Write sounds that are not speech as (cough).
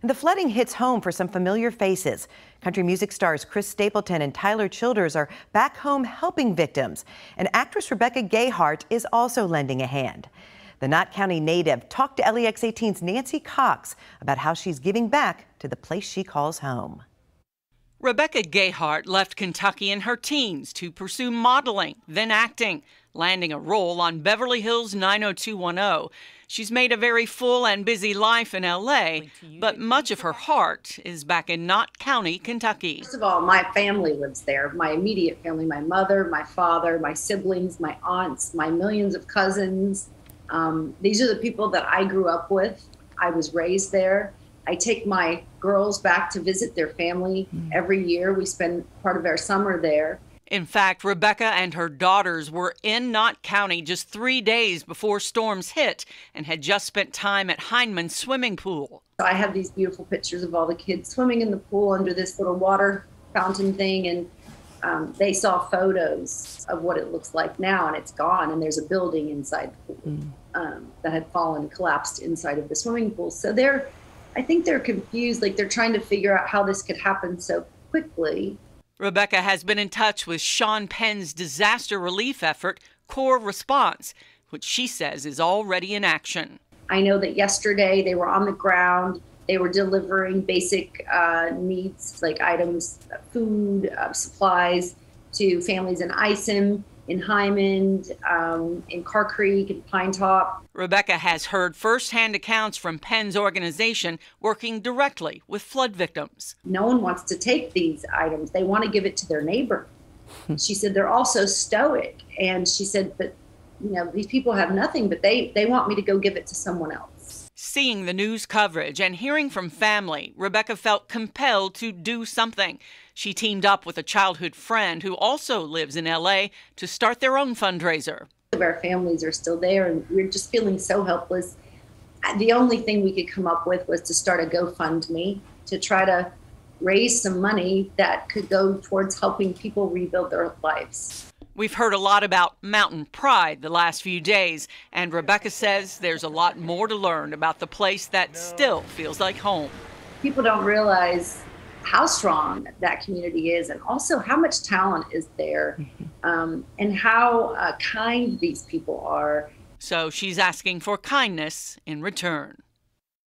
And the flooding hits home for some familiar faces. Country music stars Chris Stapleton and Tyler Childers are back home helping victims. And actress Rebecca Gayheart is also lending a hand. The Knott County native talked to LEX 18's Nancy Cox about how she's giving back to the place she calls home. Rebecca Gayheart left Kentucky in her teens to pursue modeling, then acting, landing a role on Beverly Hills 90210. She's made a very full and busy life in LA, but much of her heart is back in Knott County, Kentucky. First of all, my family lives there. My immediate family, my mother, my father, my siblings, my aunts, my millions of cousins. Um, these are the people that I grew up with. I was raised there. I take my girls back to visit their family mm. every year. We spend part of our summer there. In fact, Rebecca and her daughters were in Knott County just three days before storms hit and had just spent time at Hindman swimming pool. I have these beautiful pictures of all the kids swimming in the pool under this little water fountain thing, and um, they saw photos of what it looks like now, and it's gone. And there's a building inside the pool mm. um, that had fallen, collapsed inside of the swimming pool. So they're I think they're confused, like they're trying to figure out how this could happen so quickly. Rebecca has been in touch with Sean Penn's disaster relief effort, Core Response, which she says is already in action. I know that yesterday they were on the ground. They were delivering basic uh, needs like items, food, uh, supplies to families in Isom in Hindman, um, in Carr Creek, in Pine Top. Rebecca has heard firsthand accounts from Penn's organization working directly with flood victims. No one wants to take these items, they want to give it to their neighbor. (laughs) she said they're all so stoic. And she said, but you know, these people have nothing, but they, they want me to go give it to someone else. Seeing the news coverage and hearing from family, Rebecca felt compelled to do something. She teamed up with a childhood friend who also lives in LA to start their own fundraiser. Our families are still there, and we're just feeling so helpless. Uh, the only thing we could come up with was to start a GoFundMe to try to raise some money that could go towards helping people rebuild their lives. We've heard a lot about mountain pride the last few days, and Rebecca says there's a lot more to learn about the place that still feels like home. People don't realize how strong that community is and also how much talent is there mm-hmm. um, and how uh, kind these people are. So she's asking for kindness in return.